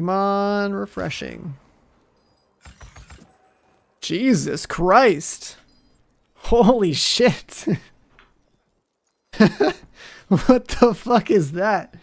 Come on, refreshing. Jesus Christ. Holy shit. what the fuck is that?